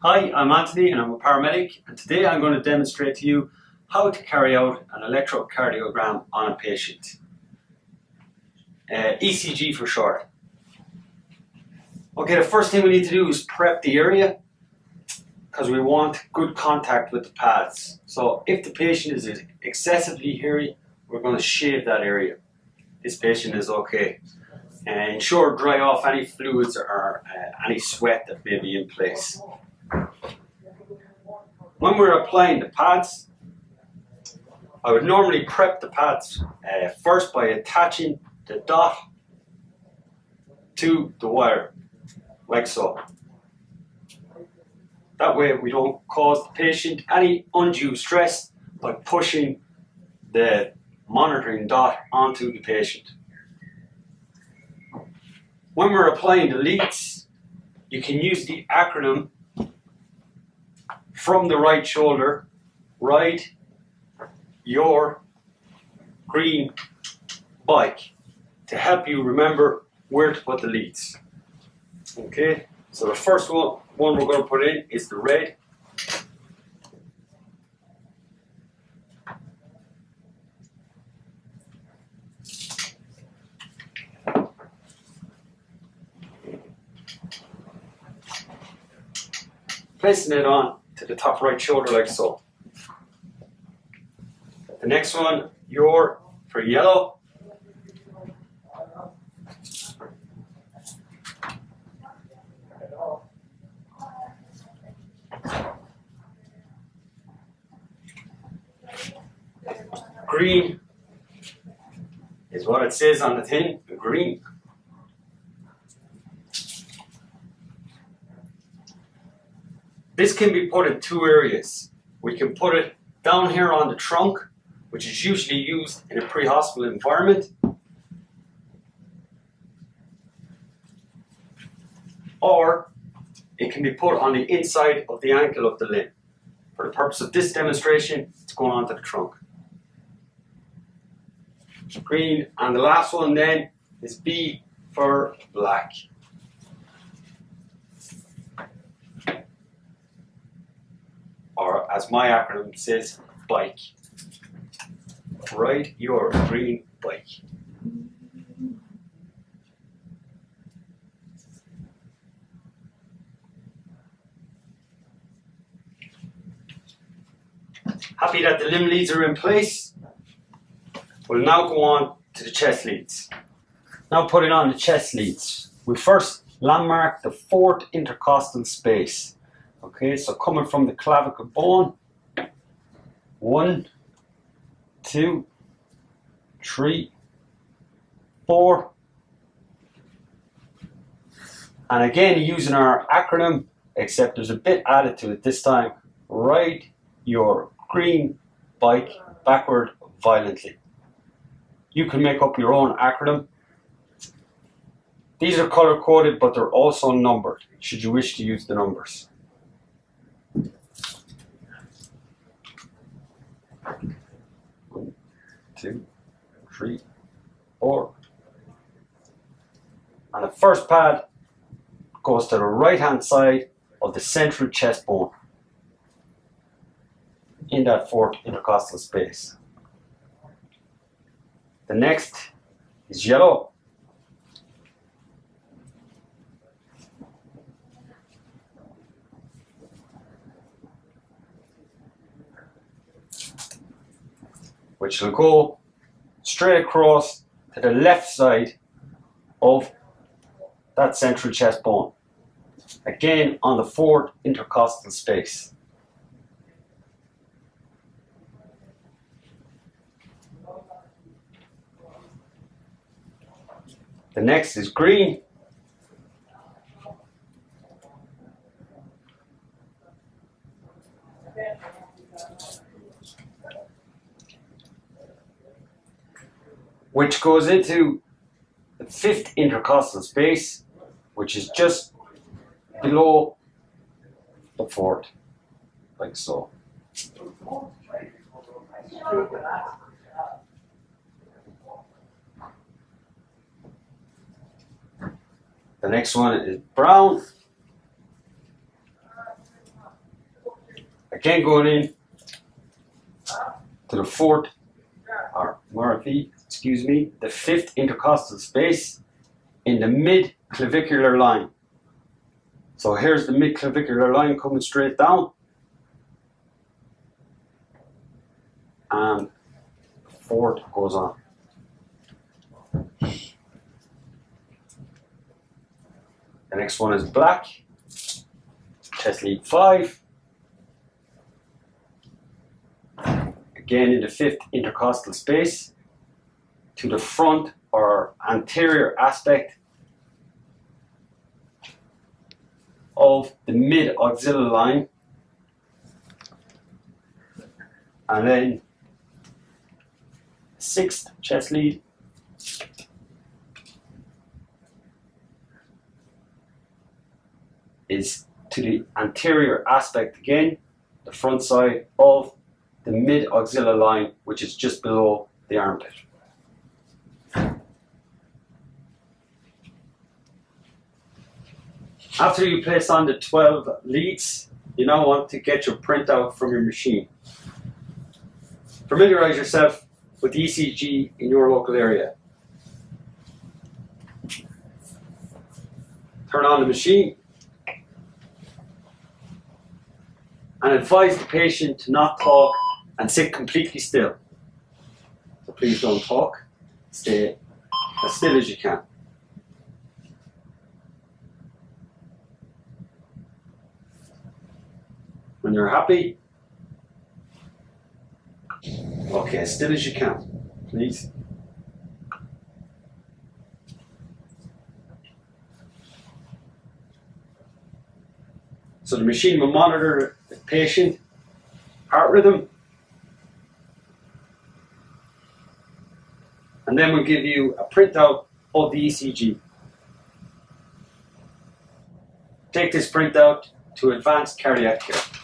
Hi, I'm Anthony and I'm a paramedic and today I'm going to demonstrate to you how to carry out an electrocardiogram on a patient. Uh, ECG for short. Okay, the first thing we need to do is prep the area because we want good contact with the pads. So if the patient is excessively hairy, we're going to shave that area. This patient is okay. And ensure dry off any fluids or uh, any sweat that may be in place. When we're applying the pads, I would normally prep the pads uh, first by attaching the dot to the wire, like so. That way we don't cause the patient any undue stress by pushing the monitoring dot onto the patient. When we're applying the leads, you can use the acronym from the right shoulder, ride your green bike to help you remember where to put the leads. Okay, so the first one, one we're going to put in is the red. Placing it on the top right shoulder like so. The next one, your for yellow. Green is what it says on the tin, green. This can be put in two areas. We can put it down here on the trunk, which is usually used in a pre-hospital environment. Or it can be put on the inside of the ankle of the limb. For the purpose of this demonstration, it's going onto the trunk. Green, and the last one then is B for black. or as my acronym says, bike. Ride your green bike. Happy that the limb leads are in place. We'll now go on to the chest leads. Now putting on the chest leads. We first landmark the fourth intercostal space. Okay, so coming from the clavicle bone, one, two, three, four, and again using our acronym, except there's a bit added to it this time. Ride your green bike backward violently. You can make up your own acronym. These are color coded, but they're also numbered, should you wish to use the numbers. Two, three, four. And the first pad goes to the right hand side of the central chest bone in that fourth intercostal space. The next is yellow. Which will go straight across to the left side of that central chest bone. Again on the fourth intercostal space. The next is green. Which goes into the fifth intercostal space, which is just below the fourth, like so. The next one is brown. Again going in to the fourth, or Murphy, excuse me, the fifth intercostal space in the mid clavicular line. So here's the mid clavicular line coming straight down. And fourth goes on. The next one is black, chest lead 5. Again in the fifth intercostal space to the front or anterior aspect of the mid axilla line and then sixth chest lead is to the anterior aspect again, the front side of the mid axilla line, which is just below the armpit. After you place on the 12 leads, you now want to get your printout from your machine. Familiarize yourself with the ECG in your local area. Turn on the machine and advise the patient to not talk and sit completely still. So please don't talk, stay as still as you can. When you're happy, okay, as still as you can, please. So the machine will monitor the patient heart rhythm and then we'll give you a printout of the ECG. Take this printout to advanced cardiac care.